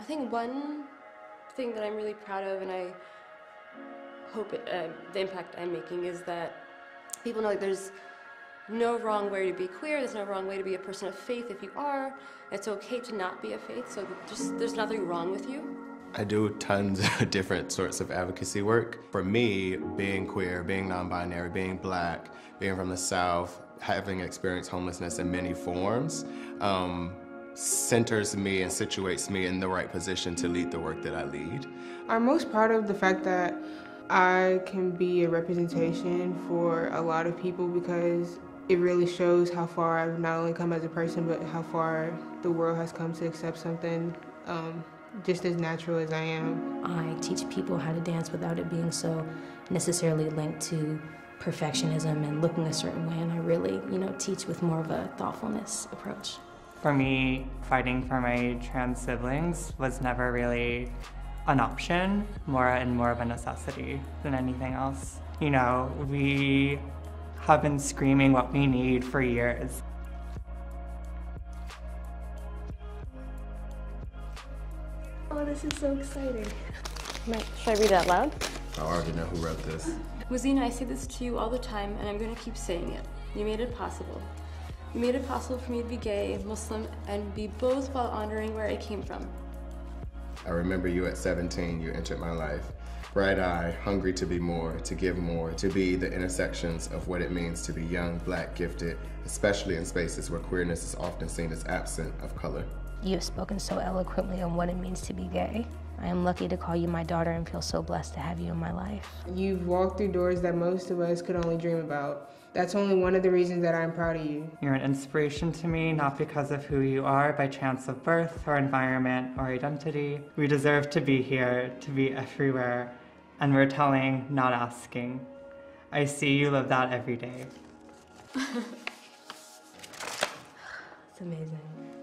I think one thing that I'm really proud of and I hope it, uh, the impact I'm making is that people know like there's no wrong way to be queer, there's no wrong way to be a person of faith if you are. It's okay to not be a faith, so just there's nothing wrong with you. I do tons of different sorts of advocacy work. For me, being queer, being non-binary, being black, being from the South, having experienced homelessness in many forms, um, centers me and situates me in the right position to lead the work that I lead. I'm most proud of the fact that I can be a representation for a lot of people because it really shows how far I've not only come as a person, but how far the world has come to accept something um, just as natural as I am. I teach people how to dance without it being so necessarily linked to perfectionism and looking a certain way, and I really, you know, teach with more of a thoughtfulness approach. For me, fighting for my trans siblings was never really an option, more and more of a necessity than anything else. You know, we have been screaming what we need for years. Oh, this is so exciting. Should I read it out loud? I already know who wrote this. Wazina, I say this to you all the time, and I'm going to keep saying it. You made it possible. You made it possible for me to be gay, Muslim, and be both while honoring where I came from. I remember you at 17, you entered my life. Bright-eyed, hungry to be more, to give more, to be the intersections of what it means to be young, black, gifted, especially in spaces where queerness is often seen as absent of color. You have spoken so eloquently on what it means to be gay. I am lucky to call you my daughter and feel so blessed to have you in my life. You've walked through doors that most of us could only dream about. That's only one of the reasons that I'm proud of you. You're an inspiration to me, not because of who you are by chance of birth or environment or identity. We deserve to be here, to be everywhere, and we're telling, not asking. I see you live that every day. It's amazing.